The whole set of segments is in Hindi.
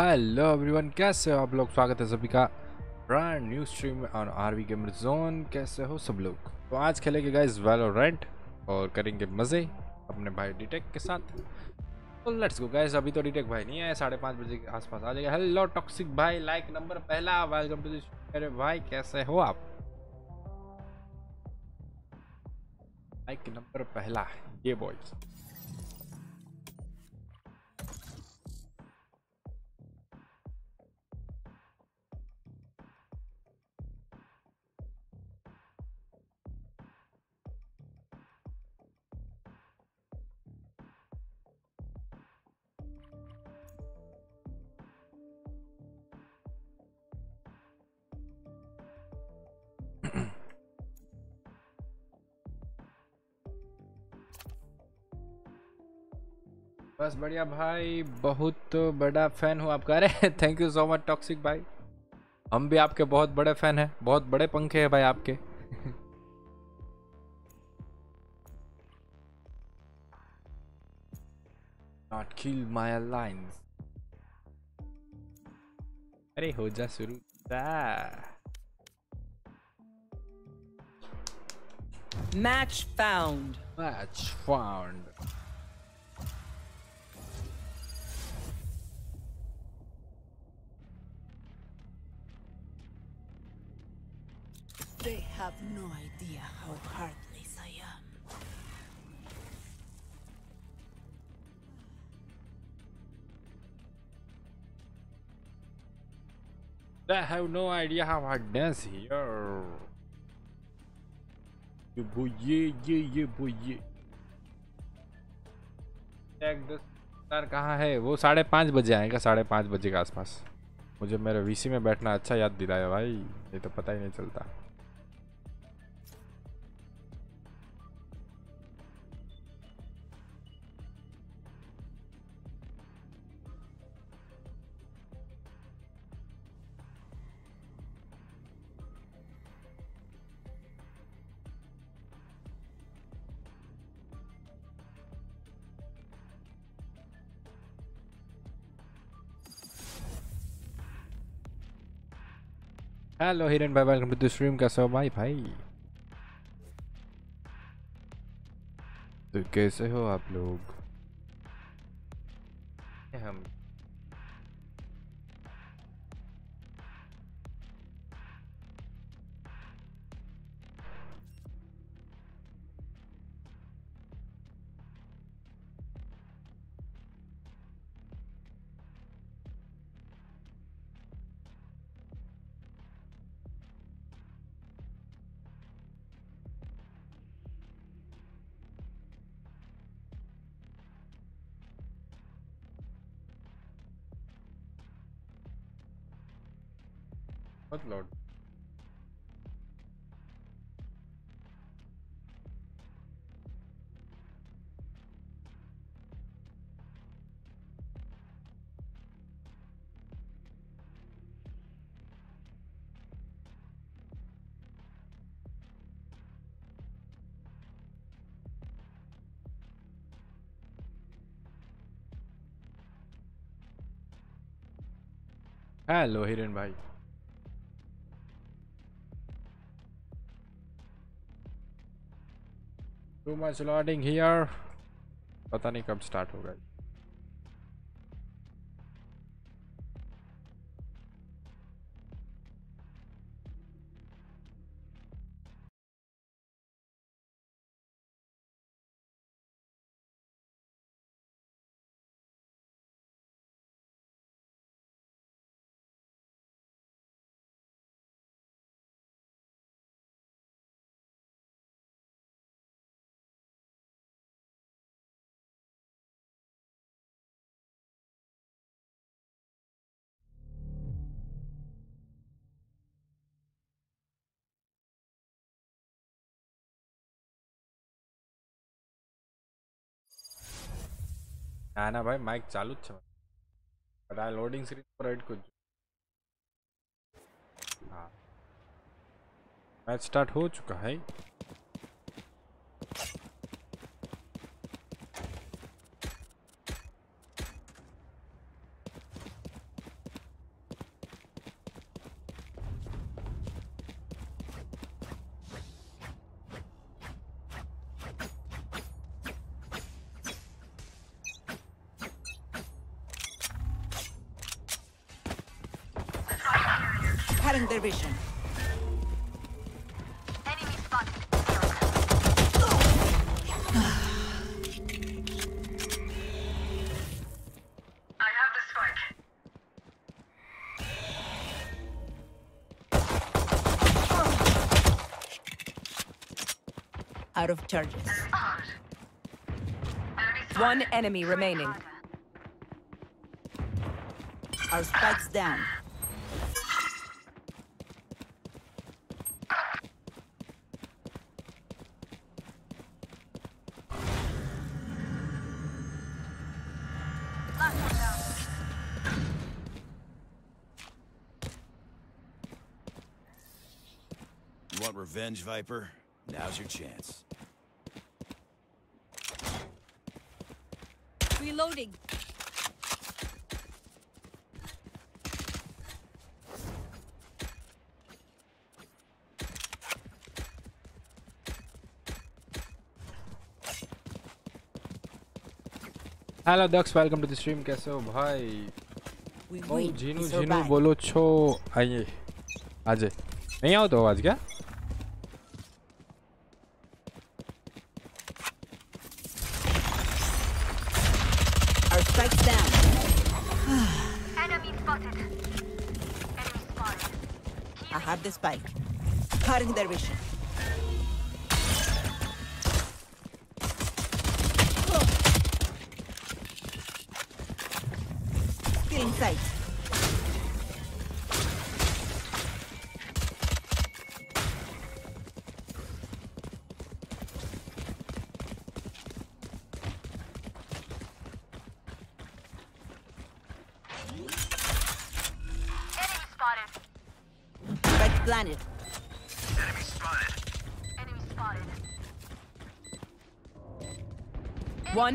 हेलो एवरीवन कैसे हो आप लोग? स्वागत है सभी का brand new stream on RV gamer zone कैसे हो सब लोग? तो आज खेलेंगे गाइस वैलोरेंट और करेंगे मज़े अपने भाई डिटेक के साथ। तो लेट्स गो गाइस अभी तो डिटेक भाई नहीं आए साढ़े पाँच बजे के आसपास आ जाएगा। हेलो टॉक्सिक भाई लाइक नंबर पहला वेलकम टू दिस भाई, कैसे हो आप? लाइक नंबर पहला, ये बॉयज़ बस बढ़िया भाई बहुत बड़ा फ़ैन हूँ आपका अरे thank you so much toxic भाई हम भी आपके बहुत बड़े फ़ैन हैं बहुत बड़े पंखे हैं भाई आपके Not kill my alliance. अरे हो जा शुरू Match found. Match found. Have no idea how heartless I am. I have no idea how dance here. ये वो ये ये ये वो ये टैग द स्टार कहाँ है? वो साढ़े पाँच बजे आएगा, साढ़े पाँच बजे के आसपास। मुझे मेरे वीसी में बैठना अच्छा याद दिलाया भाई। ये तो पता ही नहीं चलता। हेलो हिरन भाई वेलकम टू द स्ट्रीम कैसे हो भाई भाई तो कैसे हो आप लोग? हम हेलो हिरन भाई। टू मच लॉडिंग हियर पता नहीं कब स्टार्ट होगा। ના ના ભાઈ માઇક ચાલુ જ છે બટ આ લોડિંગ સ્ક્રીન પર અટકું જ हाँ मैच स्टार्ट हो चुका है Out of charges. One enemy remaining. Our spikes down. Last one down. You want revenge, Viper? Now's your chance. Reloading. Hello Daksh welcome to the stream कैसे हो भाई? ओ. जीनू जीनू. बोलो छो। आइए। आज। नहीं आओ तो आज क्या?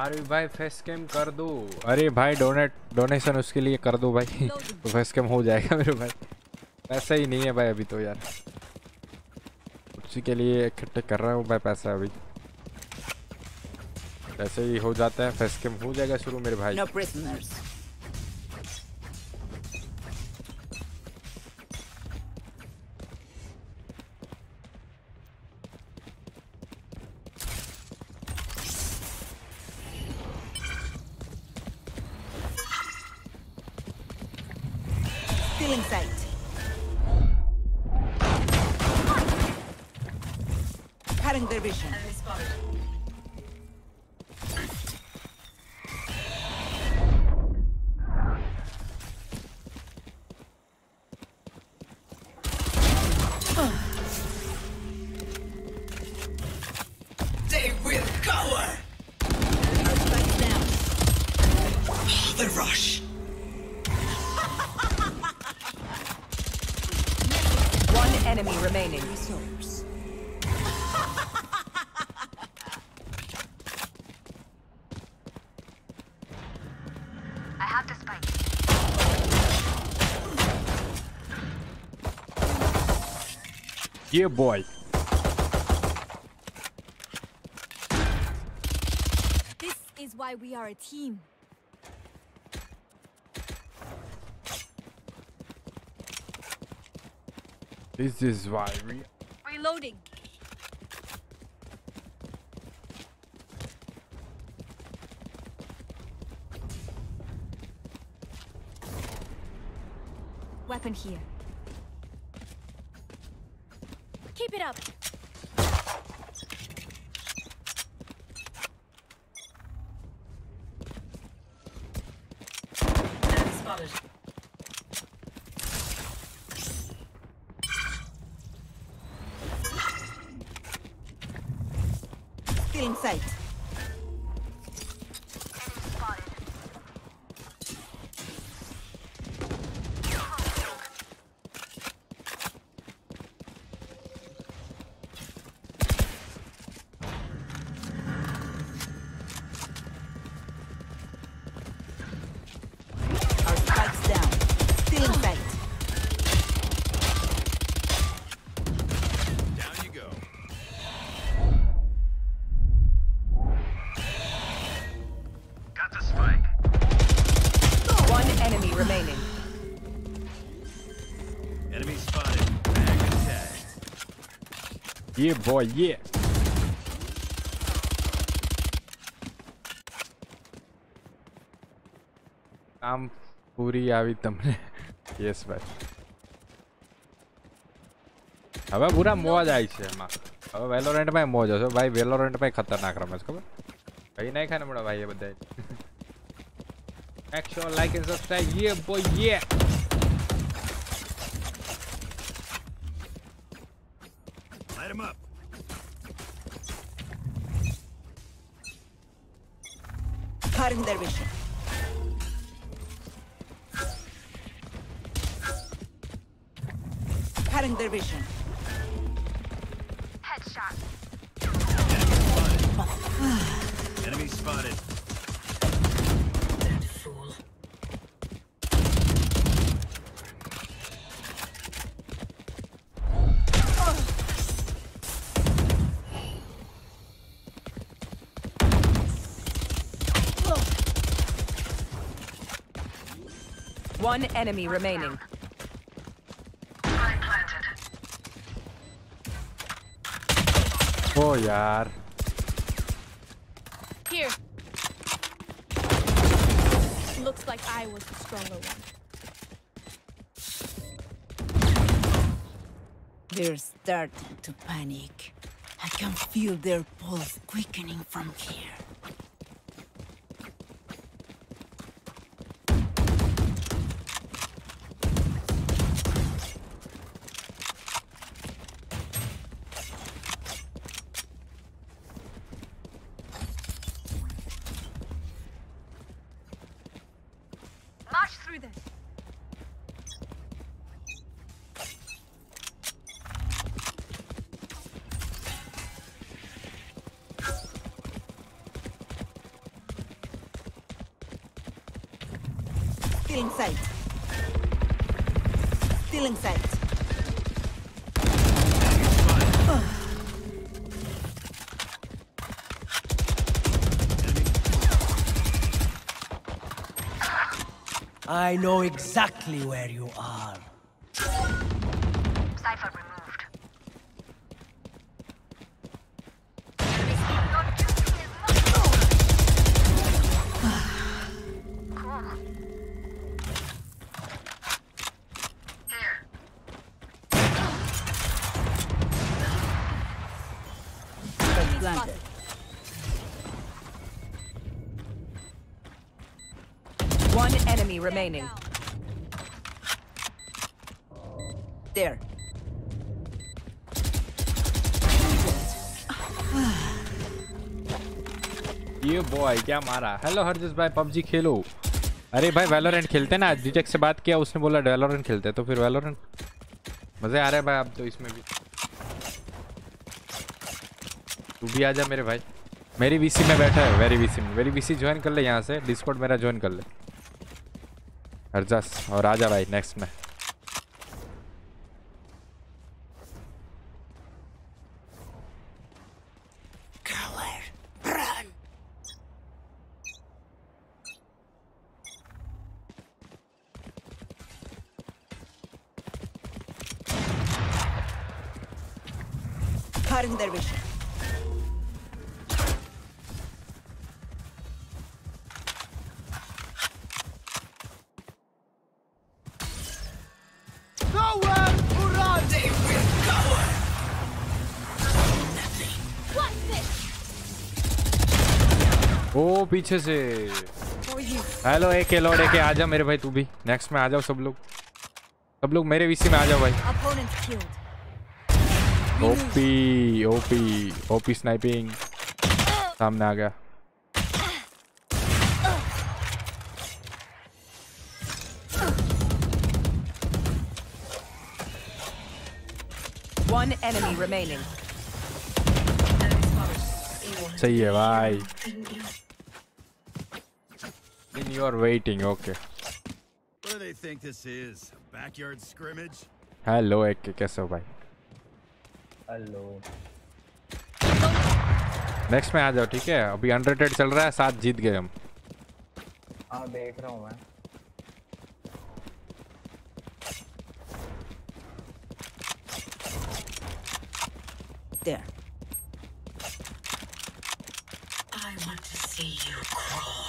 अरे भाई फेस कैम कर दो। अरे भाई डोनेट डोनेशन उसके लिए कर दो भाई। तो फेस कैम हो जाएगा मेरे भाई। पैसा ही नहीं है भाई अभी तो यार। उसी के लिए इकट्ठे कर रहा हूँ भाई पैसा अभी। ऐसे ही हो जाता है फेस कैम हो जाएगा शुरू मेरे भाई। No prisoners. Ебой. This is why we are a team. This is why we reloading. Weapon here. Up. Yeah, boy, yeah. કામ પૂરી આવી તમને યસ ભાઈ હવે પૂરા મોજ આવી છે એમાં હવે વેલોરેન્ટમાં મોજ હશે ભાઈ વેલોરેન્ટમાં ખતરનાક રમે છે ખબર કઈ નહીં ખાને મળે ભાઈ એ બધા make sure like and subscribe yeah boy yeah One enemy remaining. Oh, yaar. Here. Looks like I was the stronger one. They're starting to panic. I can feel their pulse quickening from here. March through this. Still in sight. Still in sight. I know exactly where you are. Remaining. There. Yeah boy क्या मारा? हेलो हरजस भाई, पबजी खेलो। अरे भाई वेलोरेंट खेलते ना? डिटेक से बात किया, उसने बोला वैलोरेंट खेलते तो फिर वैलोरेंट मज़े आ रहे हैं भाई अब तो इसमें भी। तू भी आ जा मेरे भाई। मेरी वीसी में बैठा है वेरी वीसी में। वेरी वीसी ज्वाइन कर ले यहाँ से डिस्कॉर्ड मेरा ज्वाइन कर ले। हरजस और आजा भाई नेक्स्ट में। पीछे से। हेलो एक लॉर्ड एक आ जा मेरे भाई तू भी। नेक्स्ट में आ जाओ सब लोग। सब लोग मेरे वीसी में आ जाओ भाई। ओपी ओपी ओपी स्नाइपिंग सामने आ गया। One enemy remaining. सही है भाई। In your waiting okay What do they think this is? A backyard scrimmage? Hello एक के कैसे हो भाई हेलो नेक्स्ट में आ जाओ ठीक है अभी अनरेटेड चल रहा है सात जीत गए हम हाँ देख रहा हूँ मैं There. I want to see you crawl.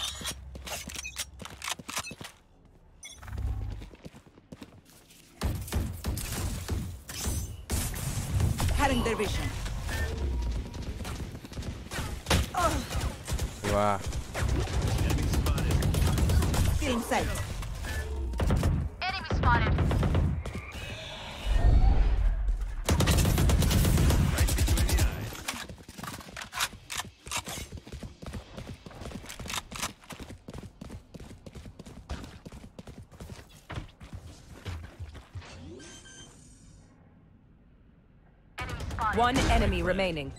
Cutting their vision. वाह Enemy spotted. Still in sight. Enemy spotted. Enemy remaining.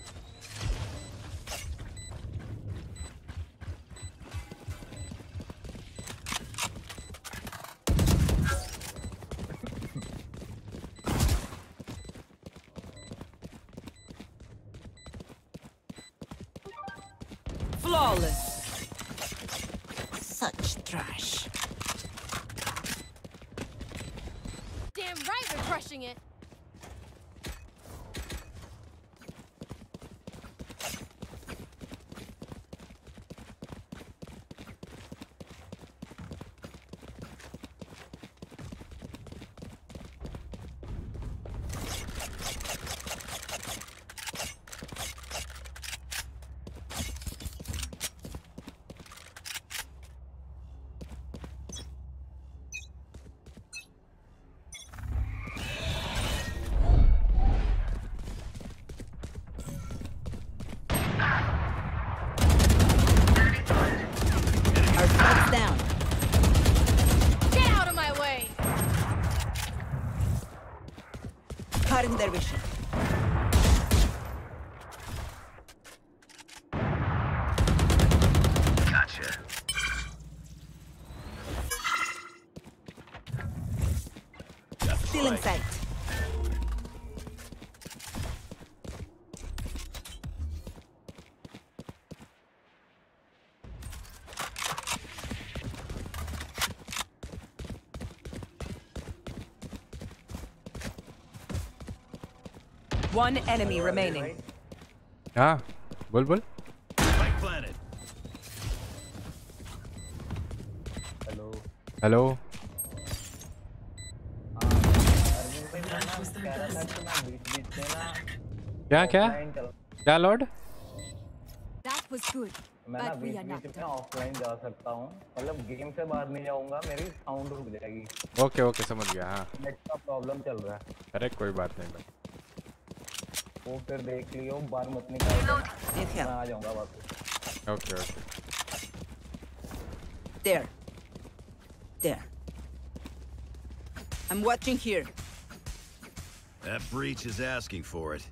One enemy remaining. हाँ बोल बोल. हेलो हेलो में ना क्या? क्या ऑफलाइन क्या लॉर्ड That was good. मैं ना But we बीच बीच में ऑफलाइन जा सकता हूँ? मतलब गेम से बाहर नहीं जाऊँगा मेरी साउंड रुक जाएगी। ओके ओके समझ गया हाँ। नेट का प्रॉब्लम चल रहा है। अरे कोई बात नहीं भाई। वो फिर देख लियो बाहर मत निकाल Need मैं help. आ जाऊंगा वापस okay okay There. There. I'm watching here. That breach is asking for it.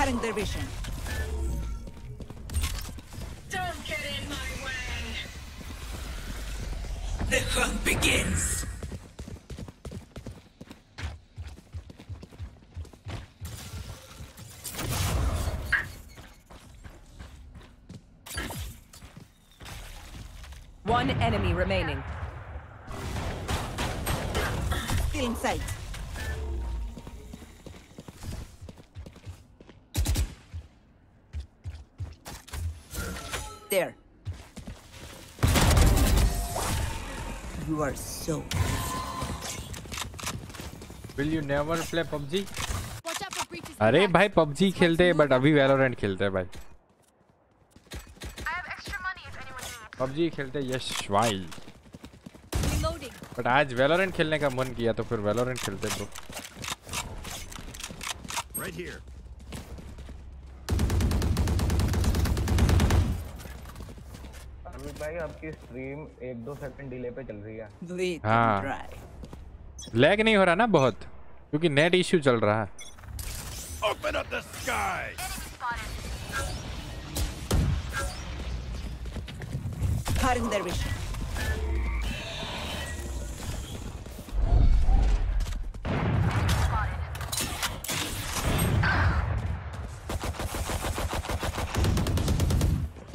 Cutting their vision. Don't get in my way. The hunt begins. One enemy remaining. Still in sight. There. You are so PUBG Watch out for breaches. अरे भाई पबजी खेलते हैं बट अभी वैलोरेंट खेलते हैं भाई पबजी खेलते यश भाई बट आज वैलोरेंट खेलने का मन किया तो फिर वैलोरेंट खेलते हैं ब्रो Right here. आपकी स्ट्रीम एक दो सेकंड डिले पे चल रही है हाँ लैग नहीं हो रहा ना बहुत क्योंकि नेट इश्यू चल रहा है up the sky.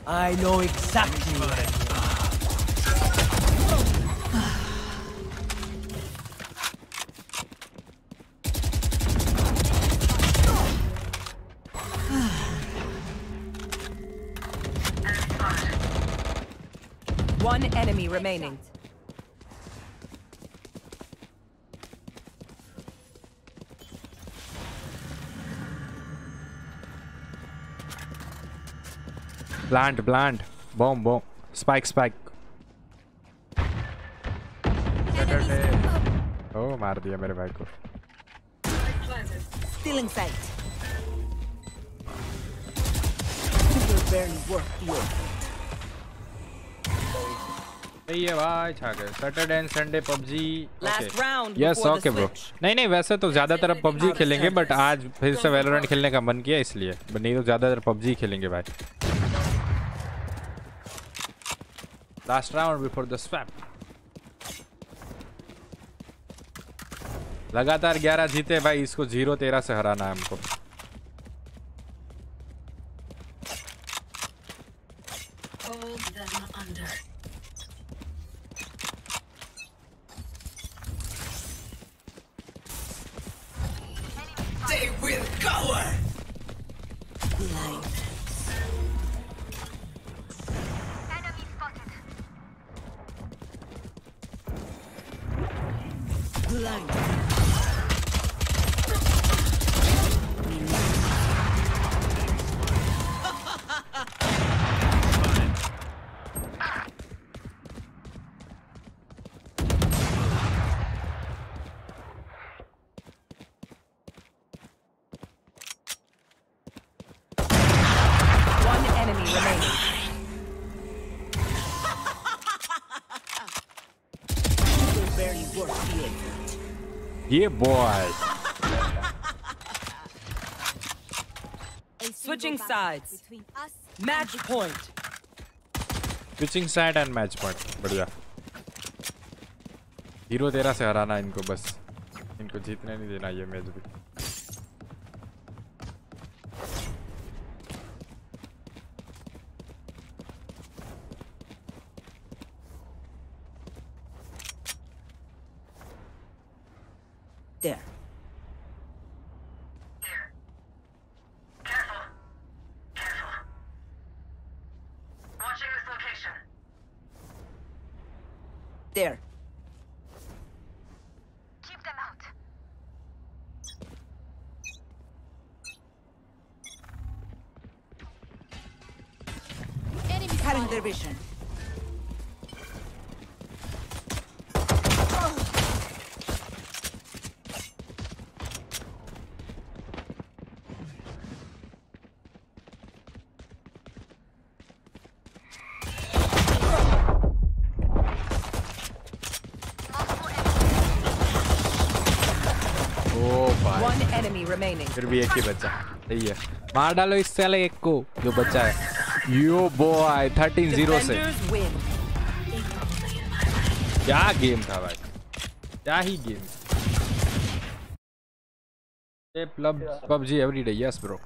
I know exactly what I do. remaining. Plant plant bomb bomb spike spike ओ मार दिया मेरे भाई को Still in sight. You will barely work the effort. सही है भाई छा गए Saturday and Sunday PUBG yes okay bro नहीं नहीं वैसे तो ज़्यादातर अब पबजी खेलेंगे बट आज फिर से वैलोरेंट खेलने का मन किया इसलिए। But नहीं तो ज़्यादातर पबजी खेलेंगे भाई। Last round before the swap लगातार 11 जीते भाई इसको ज़ीरो तेरह से हराना है हमको। Yeah boy Switching sides. Match point. Switching side and match point बढ़िया. हीरो तेरह से हराना इनको बस. इनको जीतने नहीं देना ये मैच भी There. Watching this location. There. Keep them out. enemy Cutting spotted. their vision. ओ भाई One enemy remaining. फिर भी एक ही बच्चा सही है। मार डालो इस साले एक को जो बच्चा है। यो बॉय 13 ज़ीरो से। क्या गेम था भाई? क्या ही game. PUBG everyday yes bro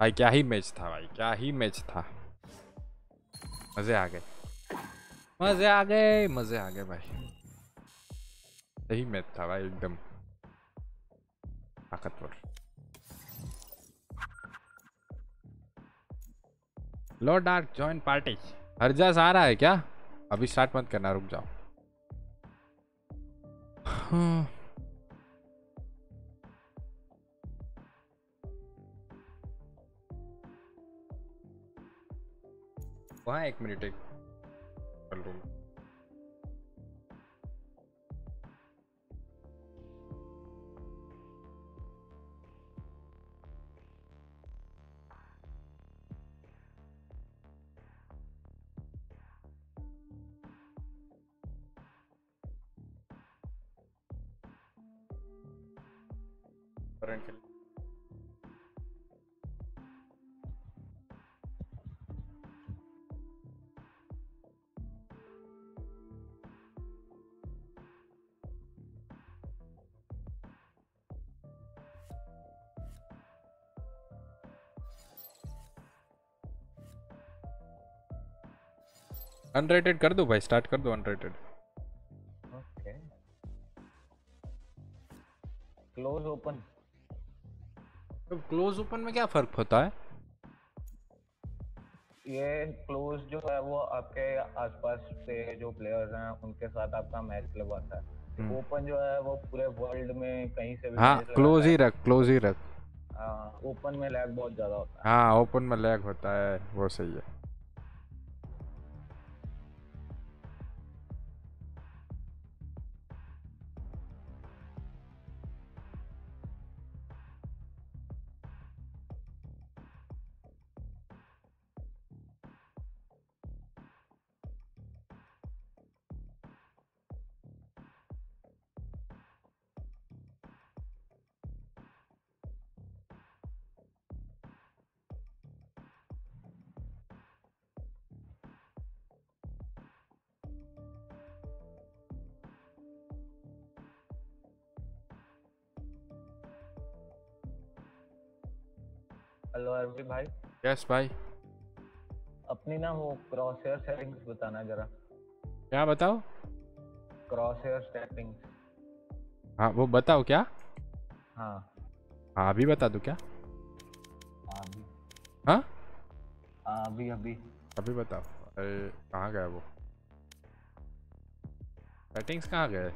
भाई क्या ही मैच था भाई क्या ही मैच था। मज़े आ गए। मज़े आ गए मज़े आ गए भाई। सही मैच था भाई एकदम। ताकतवर। Low dark join party Harjas आ रहा है क्या? अभी स्टार्ट मत करना, रुक जाओ। हाँ। वहाँ एक मिनट, एक कर लूँ करंट के लिए अनरेटेड कर दो भाई स्टार्ट कर दो अनरेटेड ओके क्लोज ओपन तो क्लोज ओपन में क्या फ़र्क होता है? ये क्लोज जो है वो आपके आसपास से जो प्लेयर्स हैं उनके साथ आपका मैच लगवाता है। ओपन जो है वो पूरे वर्ल्ड में कहीं से भी हाँ क्लोज ही रख क्लोज ही रख। ओपन में लैग बहुत ज़्यादा होता है। हाँ ओपन में लैग होता है वो सही है। भाई। यस भाई। अपनी ना वो क्रॉस हेयर सेटिंग्स बताना जरा। क्या बताओ? क्रॉस हेयर सेटिंग्स हाँ वो बताओ क्या? हाँ। हाँ अभी बता दो क्या? अभी। हाँ? अभी अभी। अभी बताओ। अरे कहाँ गया वो? सेटिंग्स कहाँ गए?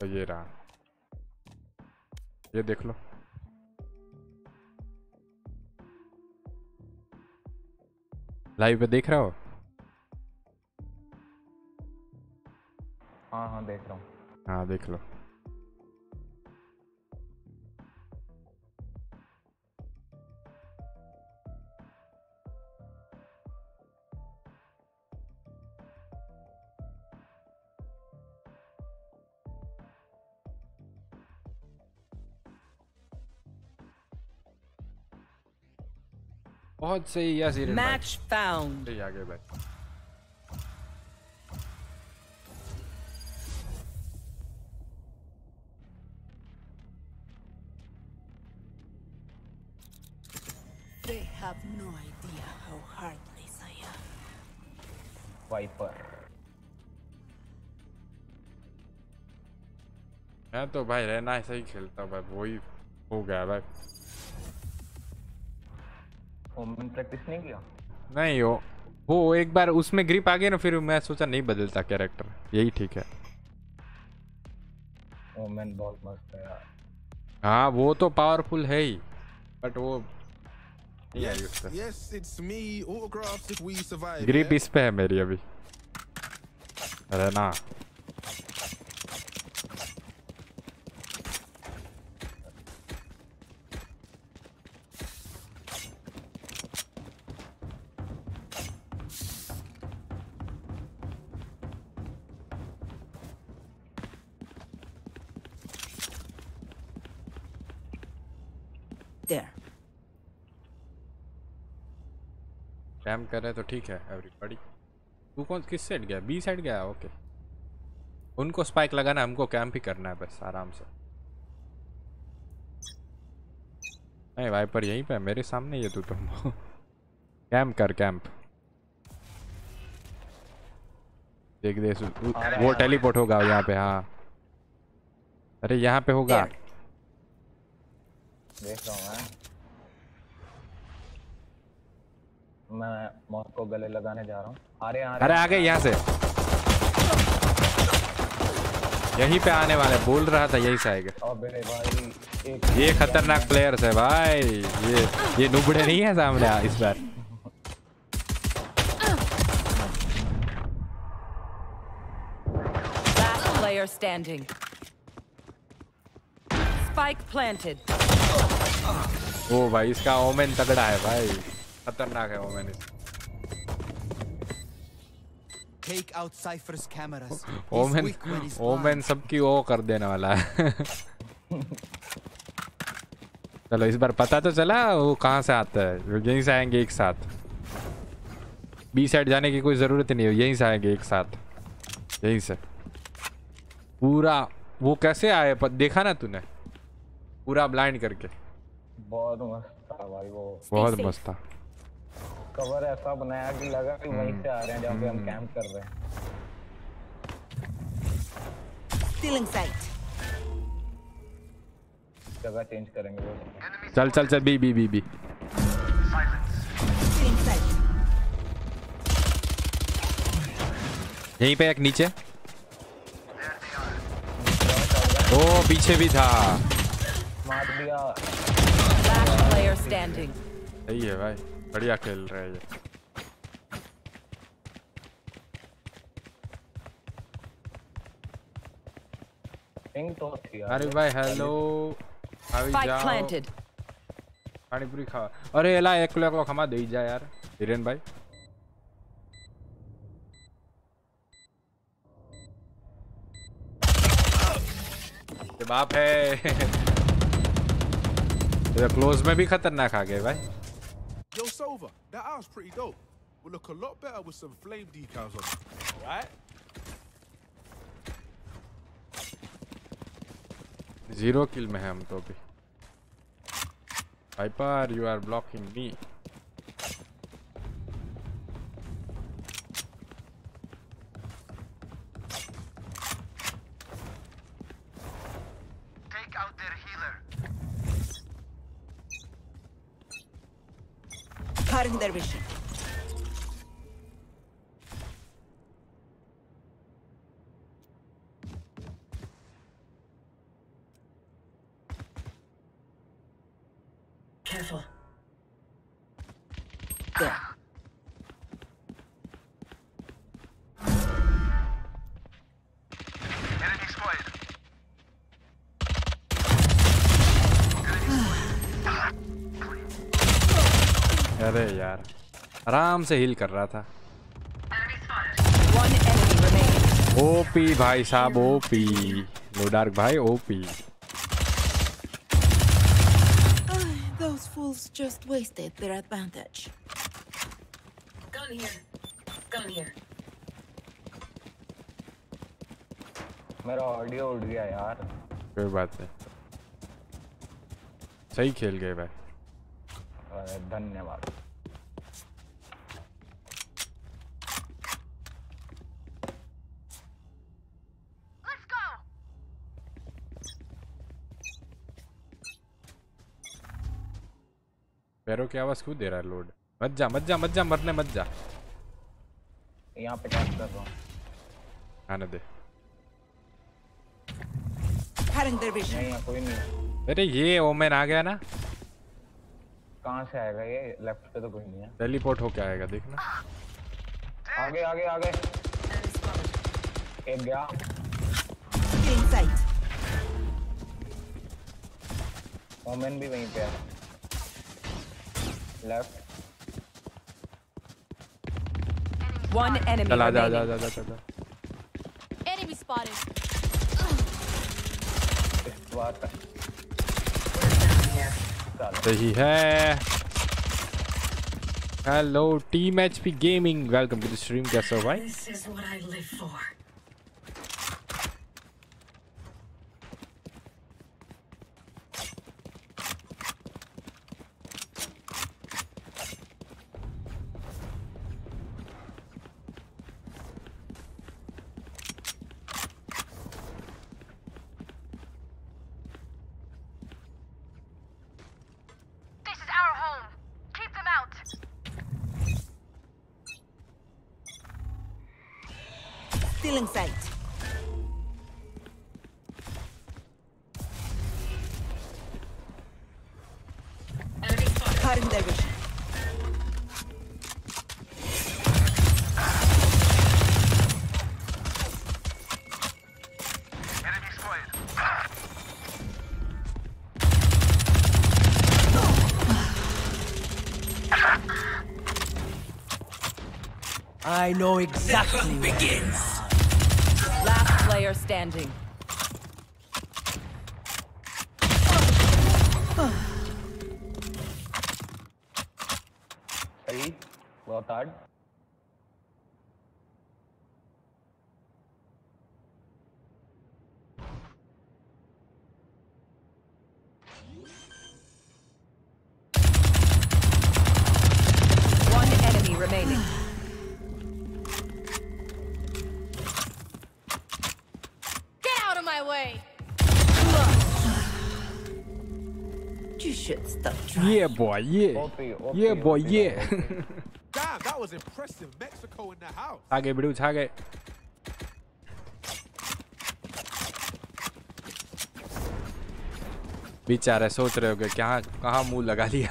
तो ये रहा। ये देख लो। लाइव पे देख रहा हो? हाँ हाँ देख रहा हूँ। हाँ देख लो। बहुत सही या सीरियल Match found. सही आगे भाई They have no idea how heartless I am. Viper मैं तो भाई रहना ऐसा ही खेलता हूँ भाई वही हो गया भाई ओमन प्रैक्टिस नहीं किया। नहीं हो वो एक बार उसमें ग्रिप आ गई ना फिर मैं सोचा नहीं बदलता कैरेक्टर यही ठीक है। ओमन बहुत मस्त है यार। हाँ वो तो पावरफुल है ही बट वो. ग्रिप इस पे है मेरी अभी। रहना। There. कैम कर रहे तो ठीक है एवरीबॉडी तू कौन किस साइड गया? बी साइड गया? ओके उनको स्पाइक लगाना हमको कैंप ही करना है बस आराम से। नहीं वाइपर यहीं पे मेरे सामने ही है तू तो। कैंप कर कैंप देख दे वो टेलीपोर्ट होगा यहाँ पे हाँ। अरे यहाँ पे होगा। देख रहा हूँ। मैं मौत को गले लगाने जा रहा हूँ। आ रहे आ रहे अरे हैं। आ गए यहाँ से। यहीं पे आने वाले बोल रहा था यही से आएगा। अबे भाई एक ये खतरनाक प्लेयर्स है भाई। ये ये नुबड़े नहीं है सामने इस बार। Player standing. Spike planted. ओ भाई इसका ओमेन तगड़ा है भाई। खतरनाक है Omen Take out Cypher's cameras. He's Omen सबकी ओ कर देने वाला है। चलो इस बार पता तो चला वो कहाँ से आता है। वो यहीं से आएँगे एक साथ। बी साइड जाने की कोई ज़रूरत नहीं है यहीं से आएँगे एक साथ। यहीं से। पूरा वो कैसे आए? पर देखा ना तूने? पूरा ब्लाइंड करके। बहुत मस्त था भाई वो। बहुत मस्त था। कवर ऐसा बनाया कि लगा कि वहीं से आ रहे हैं जहाँ पे हम कैंप कर रहे हैं। In sight. जगह चेंज करेंगे वो। चल चल चल बी बी बी बी. यहीं पे एक नीचे। ओ पीछे भी था। मार दिया. सही है भाई। बढ़िया खेल रहे हैं ये पिंग तो थी यार अरे भाई हेलो. पानी पूरी खा अरे एला एक किलो एक किलो खमा दे जा यार हिरेन भाई बाप है क्लोज में भी खतरनाक आ गए भाई Yo, Sova, that out's pretty dope. Will look a lot better with some flame decals on it. Right? Zero kill में है हम तो अभी Viper you are blocking me आराम से हील कर रहा था। ओपी भाई साहब ओपी लो डार्क भाई ओपी मेरा ऑडियो उड़ गया यार। कोई बात नहीं। सही खेल गए भाई। धन्यवाद। पैरों की आवाज़ क्यों दे रहा है लोड मत जा मत जा मत जा मरने मत जा। यहाँ पे कैंप कर रहा हूँ। आने दे। नहीं कोई नहीं अरे ये ओमेन आ गया ना? कहाँ से आएगा ये? लेफ़्ट पे तो कोई नहीं है। टेलीपोर्ट होके आएगा देखना आगे आगे आगे। एक गया. ओमेन भी वहीं पे है। लेफ़्ट One enemy चल आ जा आ जा आ remaining. जा, आ जा, आ जा। Enemy spotted. इस बार का चल सही है। Hello team HP gaming welcome to the stream कैसे हो भाई? I know exactly. The begins. Last player standing. Well done. Stop boy, yeah. Boy yeah yeah, yeah boy yeah Damn, that was impressive. Mexico in the house. Tag it, bro. Tag it. बेचारे सोच रहे हो क्या कहाँ मुँह लगा लिया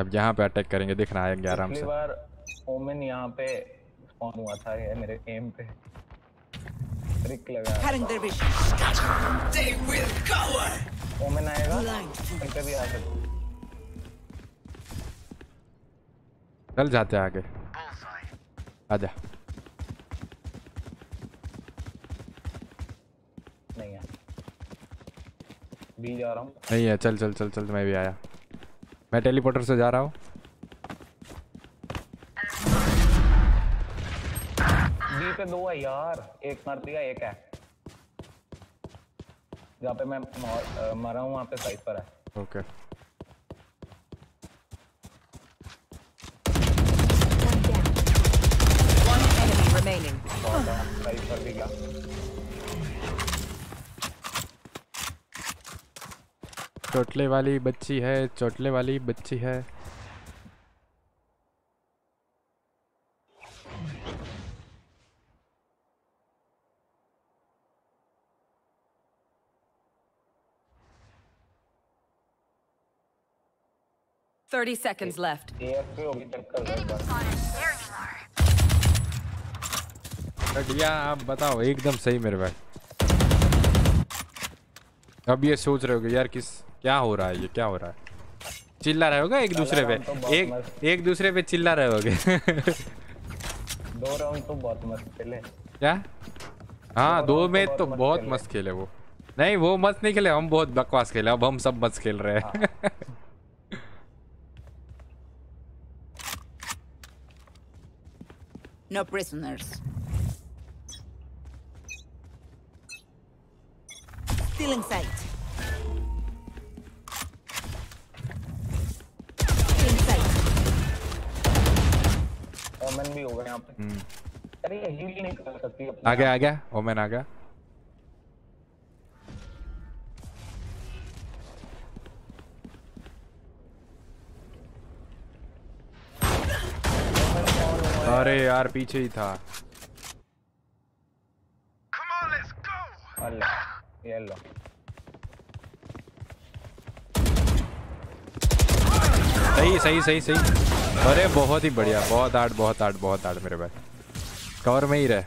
अब यहाँ पे अटैक करेंगे दिखना आएँगे आराम पिछली से। बार ओमेन यहाँ पे स्पॉन हुआ था ये मेरे एम पे। ट्रिक लगा. ओमेन आएगा आ सकता चल जाते हैं आगे। आजा। नहीं है बी जा रहा हूँ। नहीं है चल चल चल चल मैं भी आया। मैं टेलीपोर्टर से जा रहा हूँ। बी पे दो है यार एक मार दिया एक है। जहाँ पे मैं मर- मरा हूँ वहाँ पे साइफर है। Okay enemy remaining. बहुत है साइफर भी गया चोटले वाली बच्ची है चोटले वाली बच्ची है Thirty seconds left. बढ़िया आप बताओ एकदम सही मेरे भाई अब ये सोच रहे होगे यार किस क्या हो रहा है ये? क्या हो रहा है? चिल्ला रहे होगा एक दूसरे पे? तो एक एक दूसरे पे चिल्ला रहे होगे दो राउंड तो बहुत मस्त खेले। क्या? हाँ दो दो तो में बहुत तो बहुत मस्त खेले वो। नहीं वो मस्त नहीं खेले हम बहुत बकवास खेले अब हम सब मस्त खेल रहे हैं। No prisoners. Stealing sight. Omen भी होगा यहाँ पे। अरे ये हील नहीं कर सकती अपने आ गया आ गया ओमेन आ गया। अरे यार पीछे ही था। अल्लाह ये लो। सही सही सही सही। अरे बहुत ही बढ़िया। बहुत आर्ट बहुत आर्ट बहुत आर्ट मेरे भाई। कवर में ही रहे।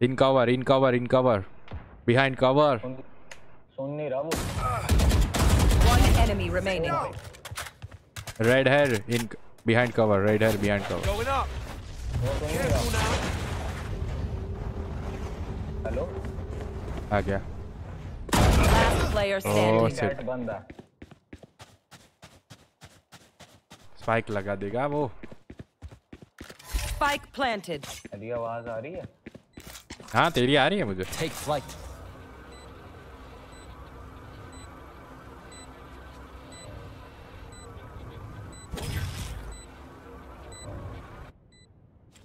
In cover in cover in cover behind cover सुन नहीं रहा वो One enemy remaining. Red hair in behind cover red hair behind cover hello आ गया। Oh, standing. shit. चैट बंद है स्पाइक लगा देगा वो। Spike planted. अरे आवाज़ आ रही है? हाँ तेरी आ रही है मुझे। Take flight.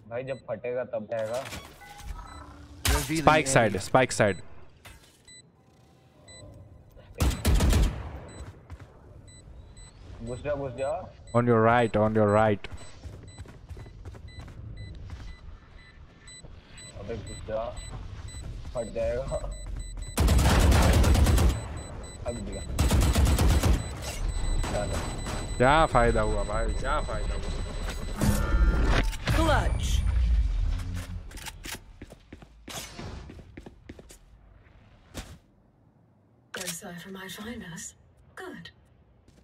भाई जब फटेगा तब जाएगा। Spike side spike side घुस जा घुस जा On your right, on your right. अबे घुस जा फट जाएगा हक दिया चलो क्या फायदा हुआ भाई क्या फायदा हुआ Clutch. Decipher might find us. Good.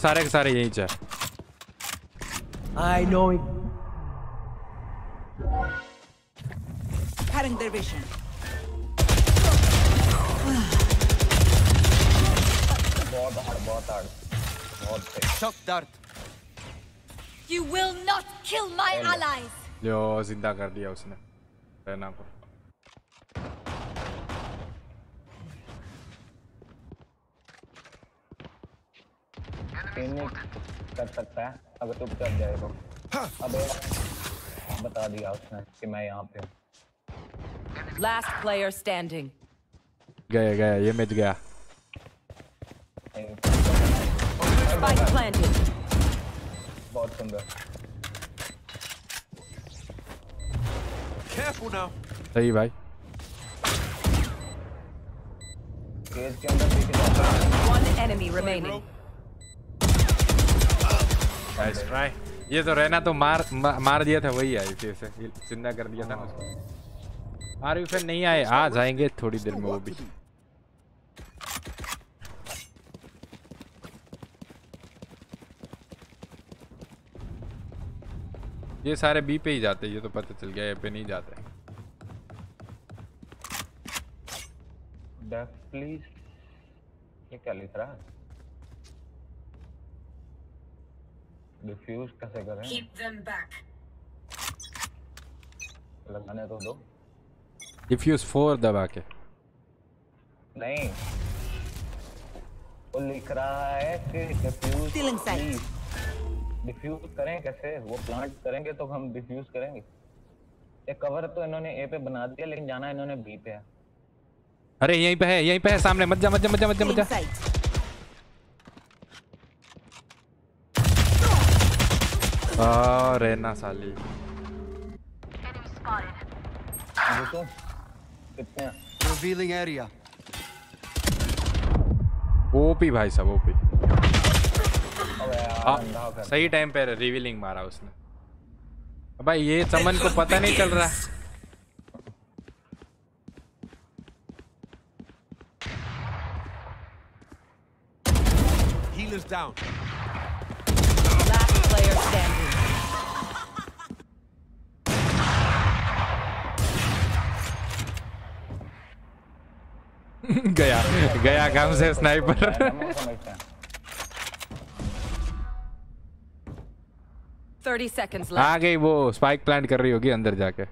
पास सारे के सारे यहीं चाहे I know you will not kill my allies जो ज़िंदा कर दिया उसने। को फिनिश कर सकता है। अगर तू कर जाए तो अबे बता दिया उसने कि मैं यहाँ पे हूँ। Last player standing. गया गया ये मैच गया। Spike planted. बहुत सुंदर। Careful now. सही भाई। केज के अंदर दिख जाता है। One enemy remaining. Nice try ये तो रहना तो मार मा, मार दिया था वही आई फिर से ज़िंदा कर दिया था ना उसको। आर यू फिर नहीं आए आ जाएँगे थोड़ी देर में वो भी। ये सारे बी पे ही जाते ये तो पता चल गया ए पे नहीं जाते। प्लीज़ ये क्या लिख रहा है? डिफ्यूज कैसे करें? Keep them back. लगाने तो दो। डिफ्यूज फोर दबा के। नहीं। वो लिख रहा है कि डिफ्यूज Still inside. डिफ्यूज करें कैसे? वो प्लांट करेंगे तो हम डिफ्यूज करेंगे। ये कवर तो इन्होंने ए पे बना दिया लेकिन जाना इन्होंने बी पे है। अरे यहीं पे है यहीं पे है सामने। मत जा मत जा मत जा मत जा मत In जा sight. आ, रहना साली कितने? Revealing ओपी भाई सब ओपी अबे यार हाँ सही टाइम पे रिवीलिंग मारा उसने भाई ये चमन को पता नहीं चल रहा Healer's down. Last player standing. गया गया काम से स्नाइपर हम समझते 30 seconds आ गई वो स्पाइक प्लांट कर रही होगी अंदर जाके।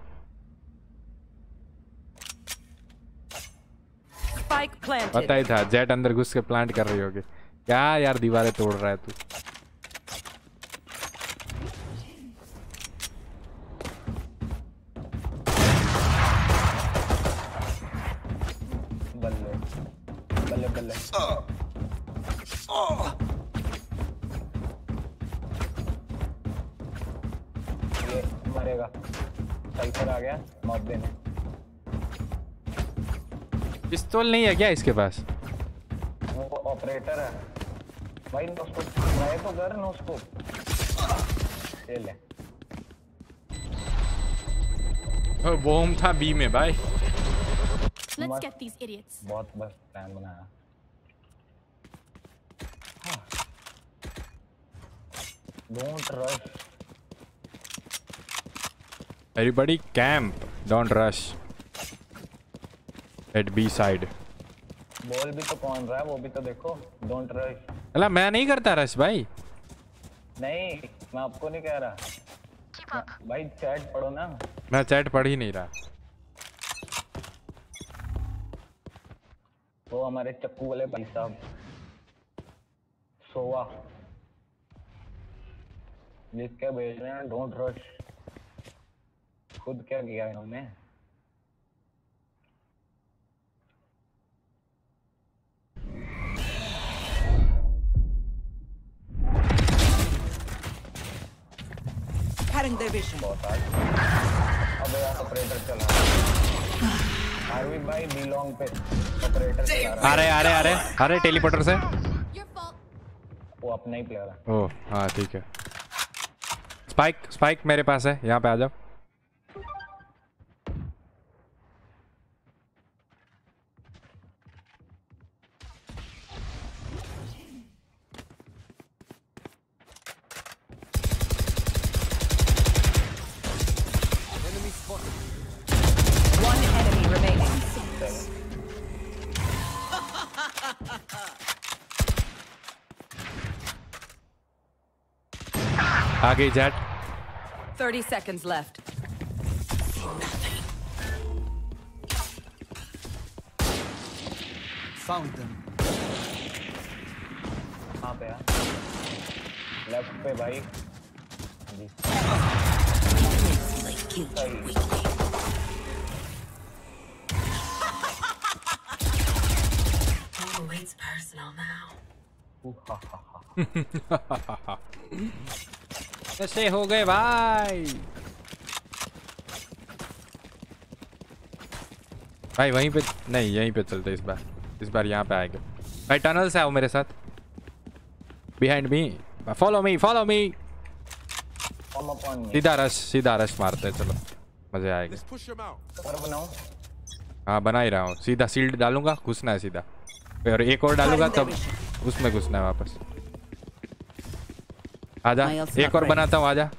पता ही था जेट अंदर घुस के प्लांट कर रही होगी। क्या यार दीवारें तोड़ रहा है तू। ये मरेगा। साइफर आ गया मौत देने। पिस्तौल नहीं है क्या इसके पास? वो ऑपरेटर है। भाई नो स्कोप ट्राई तो कर नो स्कोप ये ले। ओ, बॉम्ब था बी में भाई। Let's get these idiots. बहुत बस प्लान बनाया। Don't rush Everybody camp. Don't rush. At B side. Ball भी तो कौन रहा है? वो भी तो देखो. डोंट रश अला मैं नहीं करता रश भाई. नहीं मैं आपको नहीं कह रहा. भाई चैट पढ़ो ना. मैं चैट पढ़ ही नहीं रहा. वो हमारे चक्कू वाले भाई साहब. सोवा. लिख के भेज रहे हैं डोंट रश खुद क्या किया इन्होंने? Cutting their vision. बहुत आज। अबे यार ऑपरेटर चला। आरवी भाई बिलोंग पे ऑपरेटर चला रहा आ रहे आ रहे टेलीपोर्टर से? वो अपना ही प्लेयर है। ओह हाँ ठीक है। स्पाइक स्पाइक मेरे पास है यहाँ पे आ जाओ। आ गई Jett 30 seconds left. Found them. कहाँ पे है लेफ्ट पे भाई जी सही All awaits personal now. कैसे हो गए भाई। भाई वहीं पे नहीं यहीं पे चलते इस बार। इस बार यहाँ पे आएँगे। भाई टनल से आओ मेरे साथ। Behind me follow me follow me सीधा रश सीधा रश मारते चलो। मज़े आएँगे। Let's push him out. घर बनाऊँ हाँ बना ही रहा हूँ। सीधा सील्ड डालूँगा घुसना है सीधा। और एक और डालूँगा तब उसमें घुसना है वापस। आजा एक और बनाता हूँ आजा.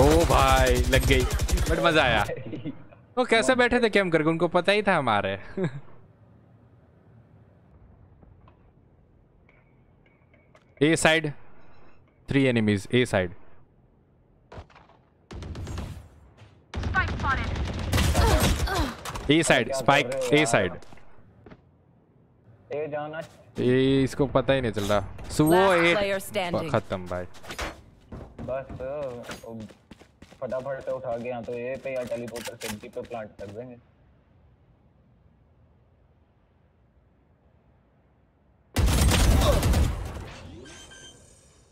ओ भाई लग गई बट मज़ा आया। वो कैसे बैठे थे कैम करके उनको पता ही था हमारे। A side three enemies A side. A side spike A side. A जाना। ये इसको पता ही नहीं चल रहा सो वो Last ए player standing. खत्म भाई बस फटाफट से उठा के यहाँ तो ए पे या टेलीपोर्टर से बी पे प्लांट कर देंगे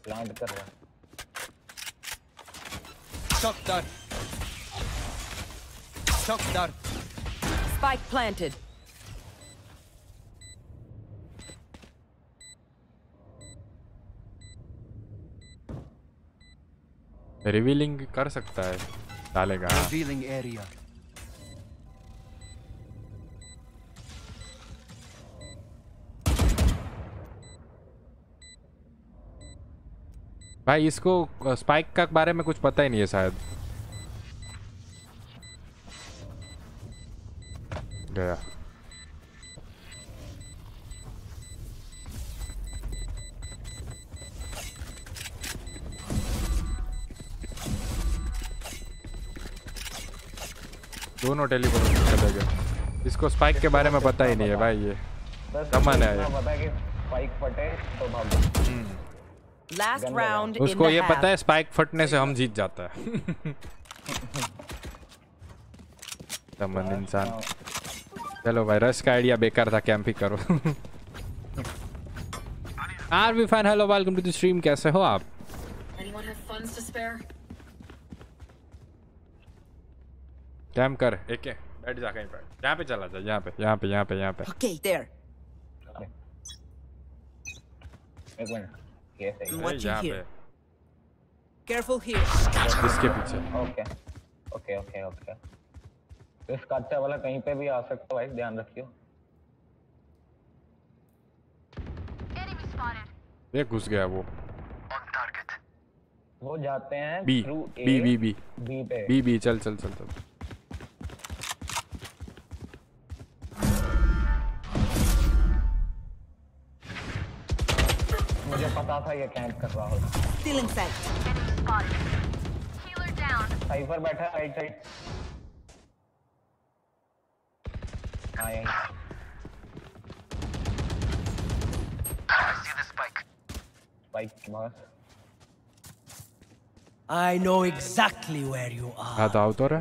प्लांट कर रहा dart. Shock dart. Spike revealing कर सकता है डालेगा। Revealing area. भाई इसको स्पाइक का बारे में कुछ पता ही नहीं है शायद गया दोनों टेलीफोन चले गए। इसको स्पाइक के बारे में पता ही नहीं है भाई ये। बस समन है ये। पता है कि स्पाइक फटे तो उसको ये पता है स्पाइक फटने से हम जीत जाता है। समन इंसान। चलो भाई रस का आइडिया बेकार था कैंप ही करो। R V fan hello welcome to the stream कैसे हो आप? Anyone have funds to spare? Camp कर एक है बैठ जा कहीं पर। यहाँ पे चला जा यहाँ पे यहाँ पे यहाँ पे यहाँ पे। यहाँ पे। Careful here. इसके पीछे। ओके ओके ओके ओके इस काचा वाला कहीं पे भी आ सकता है भाई ध्यान रखियो। ये घुस गया वो। वो जाते हैं B B B B B पे। बी बी चल चल चल चल। मुझे पता था ये कैंप कर रहा होगा Stealing sight. Healer down. Cypher बैठा है राइट साइड हाँ यहीं स्पाइक बस I know exactly where you are. हाँ तो आओ तो रहा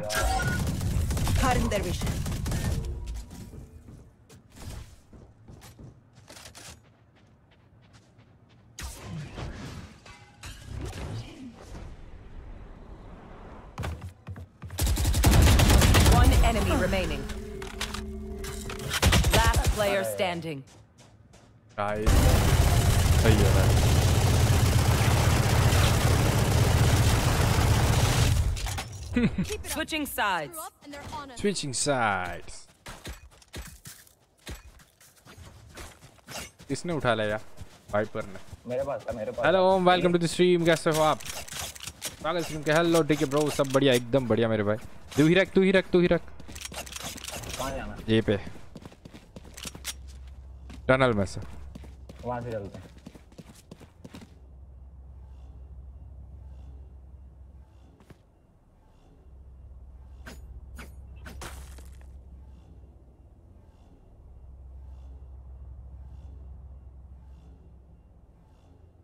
standing. गाइस सही है भाई Switching sides. स्विचिंग साइड्स किसने उठा लिया वाइपर ने। मेरे पास था मेरे पास हेलो था। वेलकम टू द स्ट्रीम कैसे हो आप स्वागत स्ट्रीम के हेलो ठीक है ब्रो सब बढ़िया एकदम बढ़िया मेरे भाई। तू ही रख तू ही रख तू ही रख। कहाँ जाना ये पे। टनल में से वहाँ से चलते हैं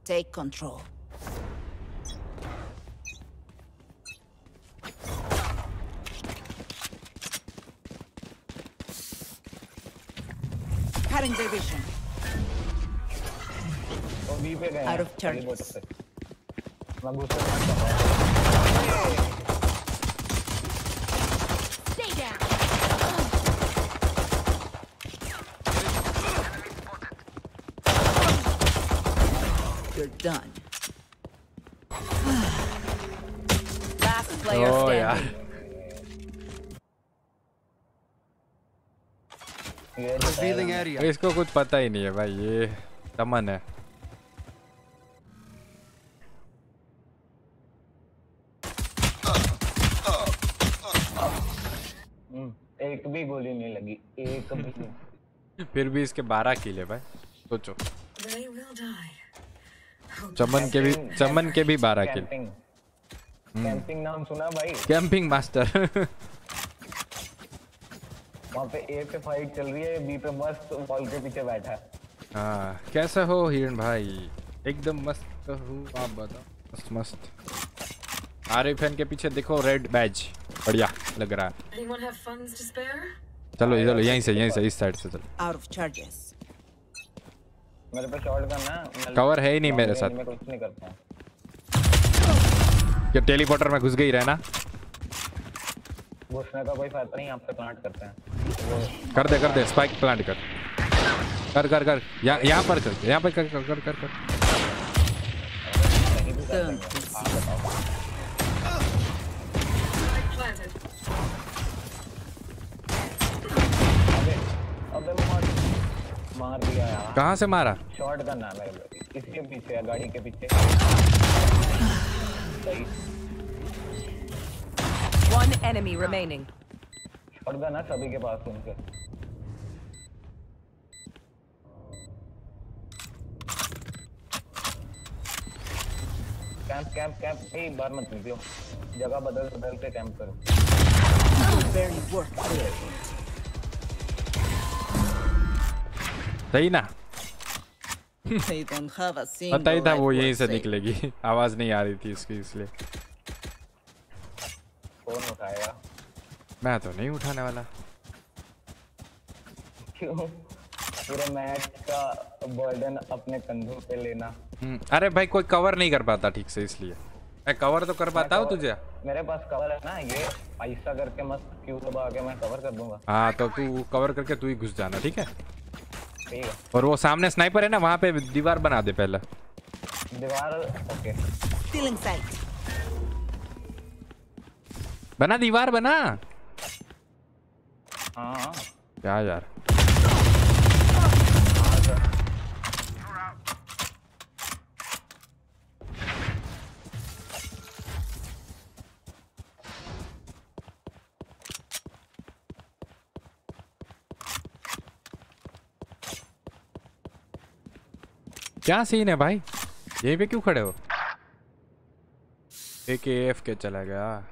Take control. Out हैं, of charges. टेलीपोर्ट से। मैं बूस्टर मार रहा हूँ Stay down. You're done. Last player O standing. यार ये जो Revealing area. इसको कुछ पता ही नहीं है भाई ये तमन है फिर भी इसके बारह किले भाई। सोचो. चमन के भी चमन के भी बारह किल। कैंपिंग कैंपिंग नाम सुना भाई। कैंपिंग मास्टर वहाँ पे ए पे फाइट चल रही है बी पे मस्त वॉल के पीछे बैठा है। हाँ कैसा हो हिरण भाई? एकदम मस्त हूँ आप बताओ। मस्त मस्त। आरिफ के पीछे देखो रेड बैज बढ़िया लग रहा है। To spare? चलो चलो यहीं से यहीं से इस साइड से चलो। Out of charges. मेरे पे शॉट करना है Cover है ही नहीं मेरे साथ। मैं कुछ नहीं करता। क्या टेलीपोर्टर में घुस गई रहना। घुसने का कोई फ़ायदा नहीं यहाँ पे प्लांट करते हैं। कर दे कर दे स्पाइक प्लांट कर। कर कर कर। यहाँ यहाँ पर कर यहाँ पर कर कर कर कर, मार मार दिया यार। कहाँ से मारा? शॉट करना है इसके पीछे है गाड़ी के पीछे। One enemy remaining. शॉट करना सभी के पास उनके। कैंप कैंप कैंप नहीं बाहर मत निकलो। जगह बदल बदल के कैंप करो। सही ना? पता ही था वो यहीं से निकलेगी। आवाज़ नहीं आ रही थी इसकी इसलिए। फ़ोन उठाएगा? मैं तो नहीं उठाने वाला। क्यों? पूरे मैच का बर्डन अपने कंधों पे लेना। हम्म, अरे भाई कोई कवर नहीं कर पाता ठीक से इसलिए। मैं कवर तो कर पाता हूँ तुझे। मेरे पास कवर है ना ये? ऐसा करके मस्त क्यू दबा के मैं कवर कर दूँगा। हाँ तो तू कवर करके तू ही घुस जाना ठीक है? और वो सामने स्नाइपर है ना वहाँ पे दीवार बना दे पहले। दीवार ओके। Sight. बना दीवार बना। हाँ। हाँ क्या यार। क्या सीन है भाई? यहीं पे क्यों खड़े हो? एक एफ़ के चला गया।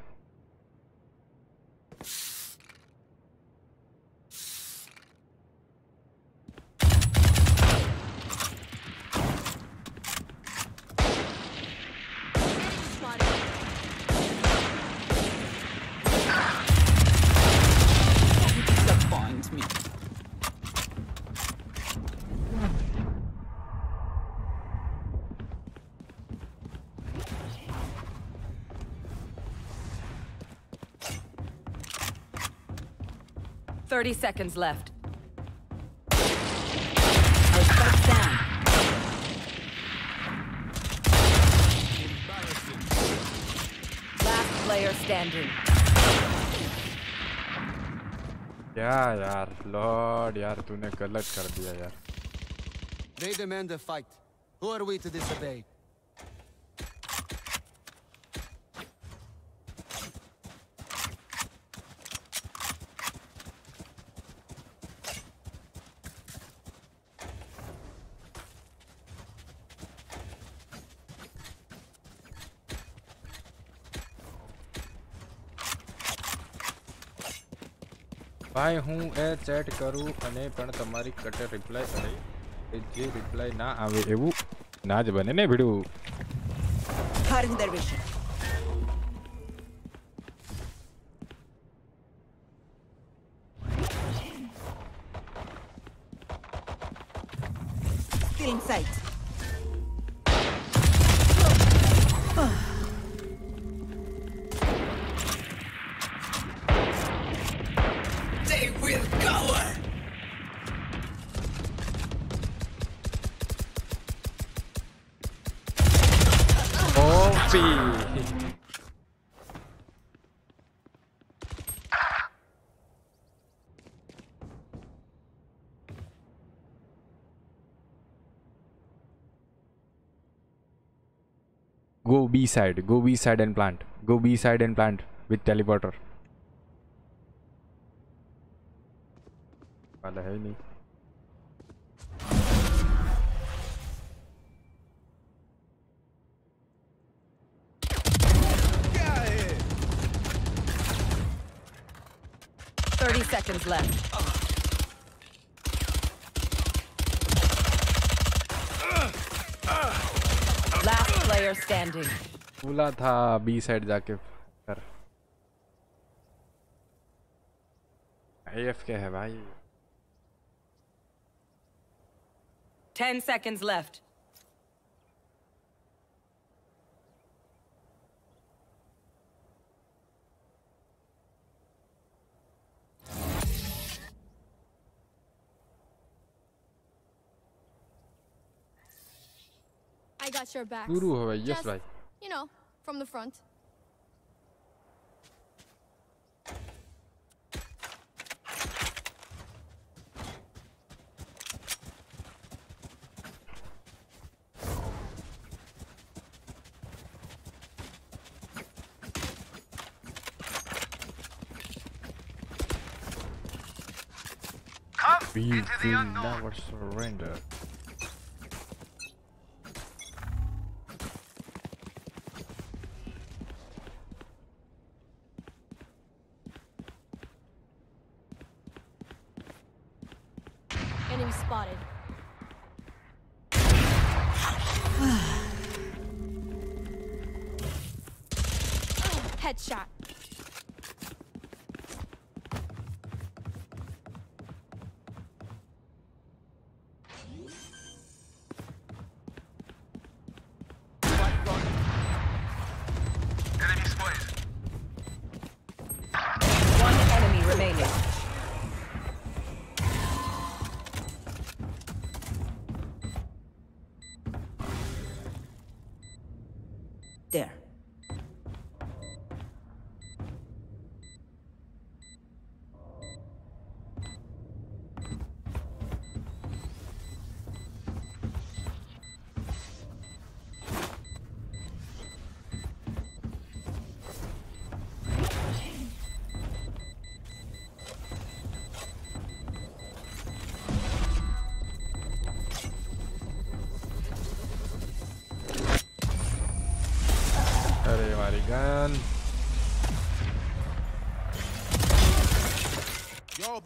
30 seconds left. Last player standing. क्या यार लॉर्ड यार They demand a fight. Who are we to disobey? ભાઈ હું એ ચેટ કરું અને પણ તમારી કટે રિપ્લાય કરે એ જે રિપ્લાય ના આવે એવું ના જ બને ને ભીડું Cutting their B side, go B side and plant. Go B side and plant with teleporter. वाला है ही नहीं Thirty seconds left. Player standing. बोला था बी साइड जाके कर एफ़ के है भाई 10 seconds left. I got your back. शुरू हो भाई यस Just, भाई You know, from the front. We will never surrender.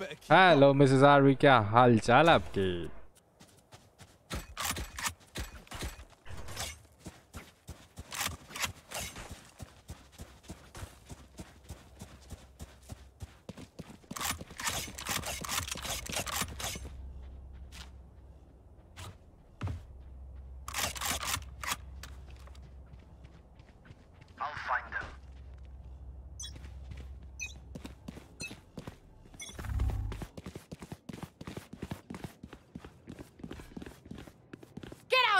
Hello Mrs RV क्या हाल चाल आपके?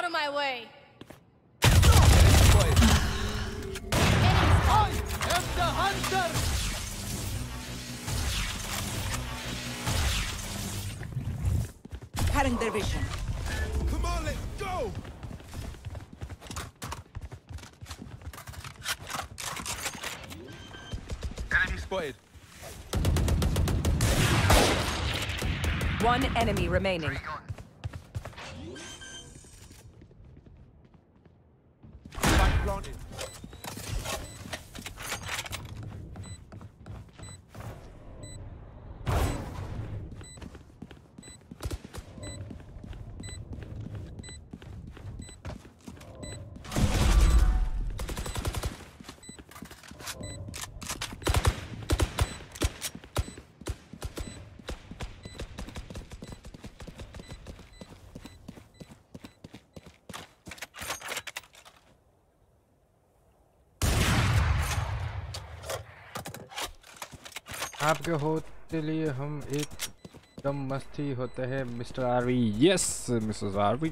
Of my way! Cutting their vision. Come on, let's go. Enemy spotted. One enemy remaining. आपके होते लिए हम एक दम मस्ती होते हैं Mr RV. Yes Mr RV.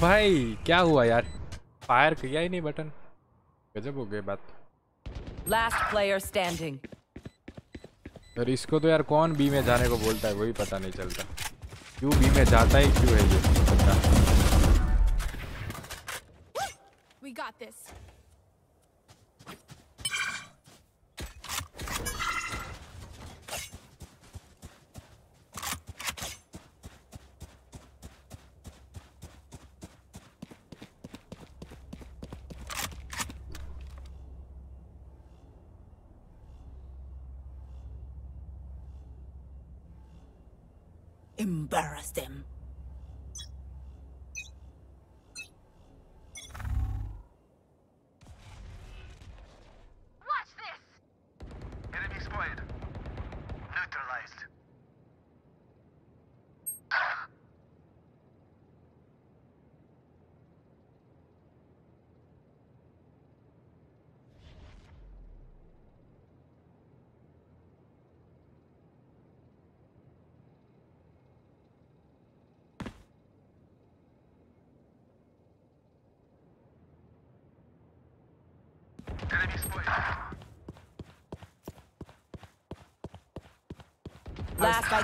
भाई क्या हुआ यार? फायर किया ही नहीं बटन गजब हो गई बात। लास्ट प्लेयर स्टैंडिंग और इसको तो यार कौन बी में जाने को बोलता है वही पता नहीं चलता। क्यों बी में जाता ही क्यों है ये? बंदा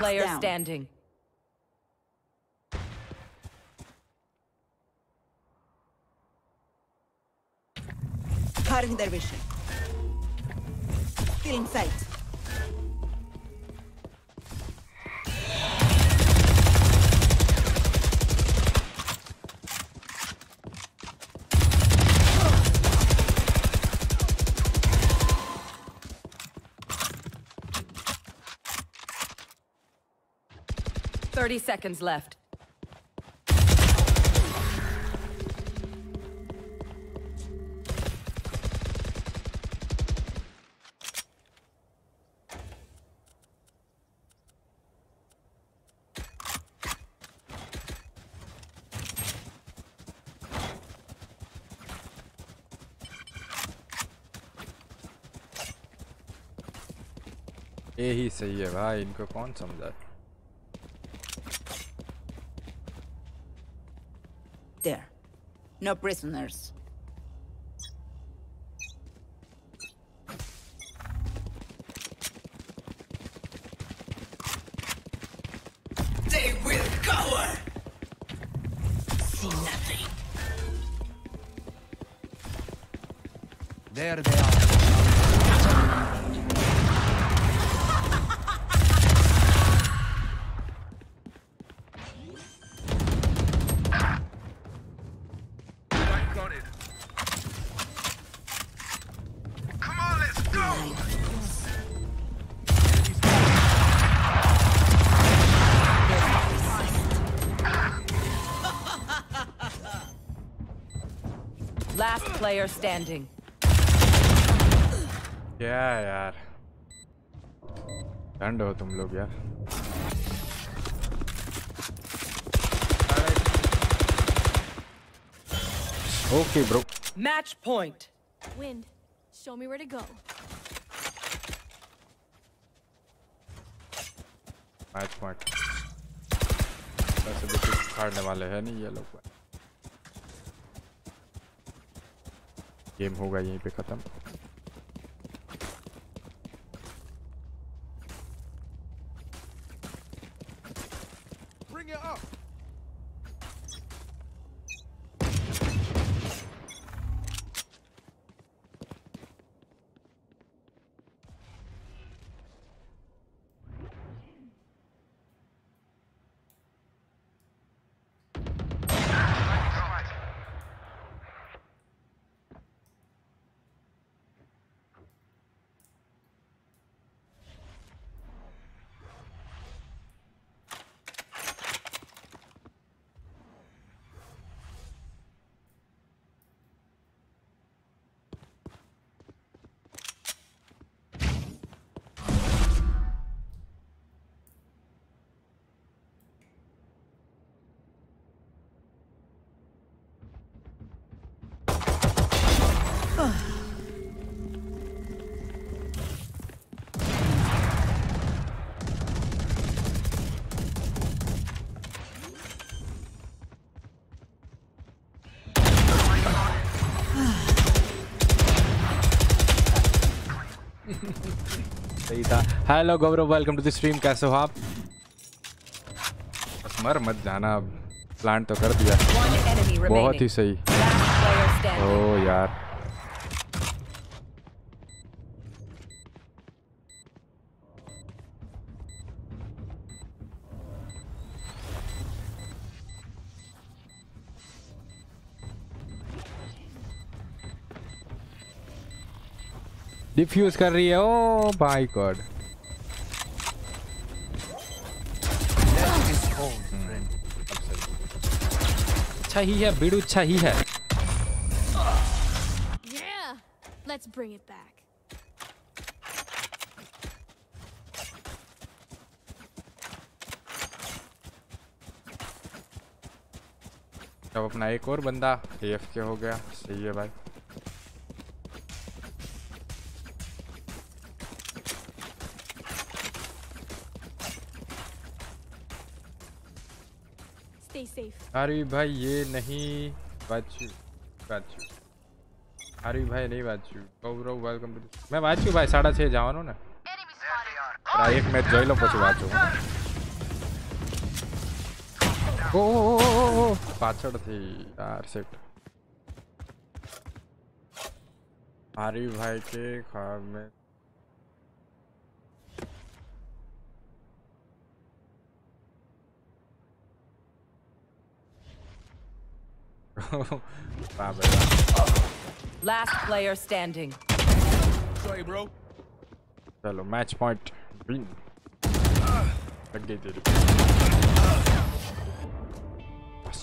player down. standing. Cutting their vision. Still in sight. 30 seconds left. ये ही सही है भाई इनको कौन समझा No prisoners. player standing. क्या यार ठंड हो तुम लोग यार okay bro Match point. Wind, show me where to go. Match point वैसे भी कुछ हारने वाले हैं नहीं ये लोग Game होगा यहीं पे खत्म। Hello Gaurav welcome to the stream कैसे हो आप बस मर मत जाना अब। प्लान तो कर दिया। बहुत ही सही. ओ यार। डिफ्यूज कर रही है। Oh my god. अच्छा ही है बीड़ू अच्छा ही है Yeah! Let's bring it back. अब अपना एक और बंदा एफ़ के हो गया सही है भाई आरवी भाई ये नहीं बाजू बाजू आरवी भाई नहीं बाजू गौरव वेलकम टू मैं વાંચ્યું ભાઈ સાડા છ જવાનું ને આ એક મેચ જોઈ લો પછી વાંચું ઓ ઓ, ઓ, ઓ, ઓ, પાછળથી યાર સેટ આરવી ભાઈ के ख्वाब में Bye, Last player standing. Sorry, bro. Hello, match point.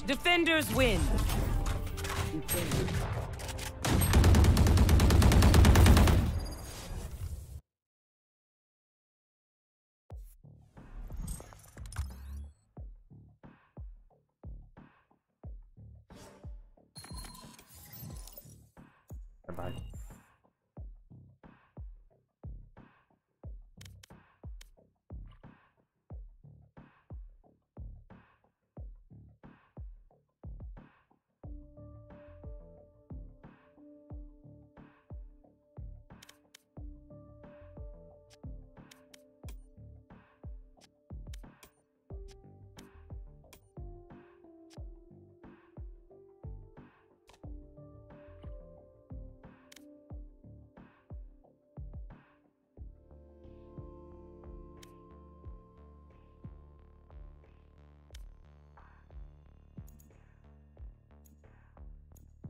Defenders win. Defenders.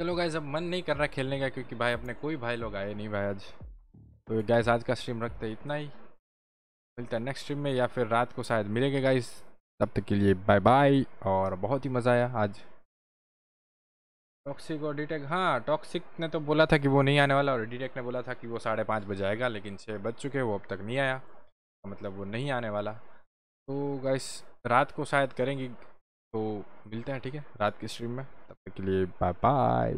चलो गाइज़ अब मन नहीं कर रहा खेलने का क्योंकि भाई अपने कोई भाई लोग आए नहीं भाई आज। तो गाइज़ आज का स्ट्रीम रखते हैं इतना ही। मिलता है नेक्स्ट स्ट्रीम में या फिर रात को शायद मिलेंगे गाइज़ तब तक के लिए बाय बाय और बहुत ही मज़ा आया आज। टॉक्सिक और डिटेक हाँ टॉक्सिक ने तो बोला था कि वो नहीं आने वाला और डिटेक ने बोला था कि वो साढ़े पाँच बजे आएगा, लेकिन छः बज चुके वो अब तक नहीं आया। मतलब वो नहीं आने वाला। तो गाइस रात को शायद करेंगे तो मिलते हैं, ठीक है? रात की स्ट्रीम में, तब तक के लिए बाय बाय